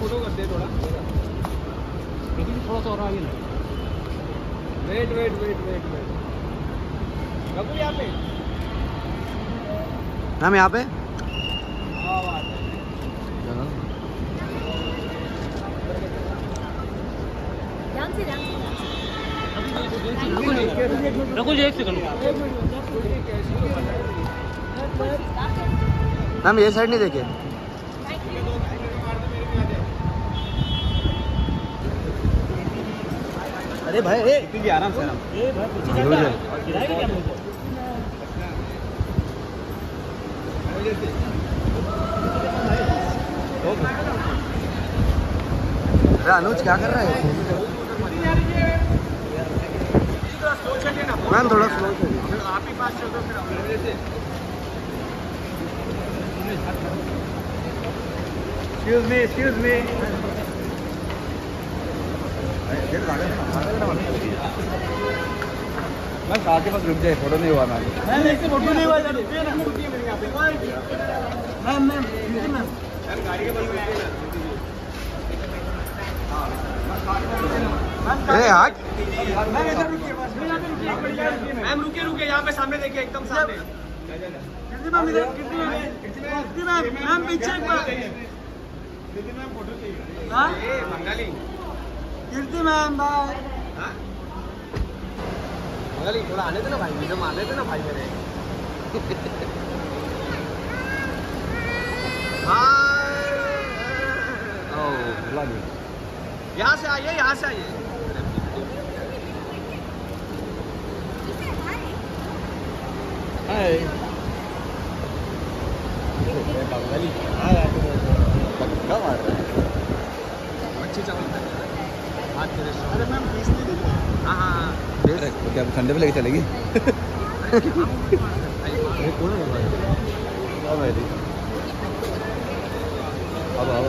Photo कर दे थोड़ा। लेकिन थोड़ा सा और आगे ना। Wait wait wait wait wait Raghu यहाँ पे? हम यहाँ पे? हाँ? है रघु जी एक सेकंड मैम ये साइड नहीं देखे। अरे भाई ए। क्योंकि आराम से आराम। अरे अनुज क्या कर रहा है? मैम थोड़ा स्लो आप ही पास चल दो फिर Excuse me, excuse me. Ma'am car के पास रुक जाए फ़ोटो नहीं हुआ मैम मैम ऐसे फ़ोटो हुआ मैम मैम मैम गाड़ी के में मैम रुकिए बस यहाँ पे एक सामने देखिए, एकदम सामने। मैम पीछे एक बार? मैम फ़ोटो चाहिए। हाँ? बंगाली कीर्ति मैम बाय मगली थोड़ा आने देना भाई वीडियो मार लेते ना भाई मेरे। यहाँ से आइए यहाँ से आइए। हाय पक्का मार रहा है। अच्छी चल अरे मैम नहीं हाँ हाँ हाँ। अरे तो क्या संडे पे लेके चलेगी? अब अब।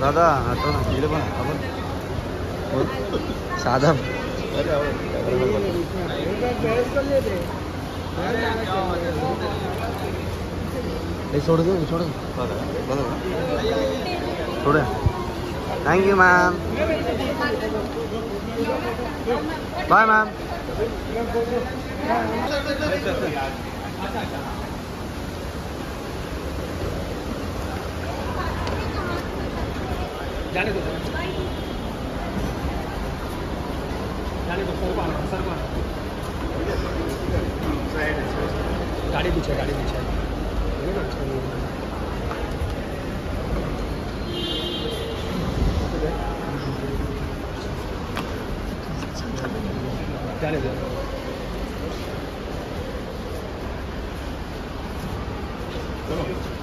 दादा बना अब। सादा। ये छोड़ दो छोड़ दो। छोड़े। Thank you ma'am bye ma'am जाने दो जाने दो सर को सर को गाड़ी पीछे गाड़ी पीछे। जाने दो। चलो।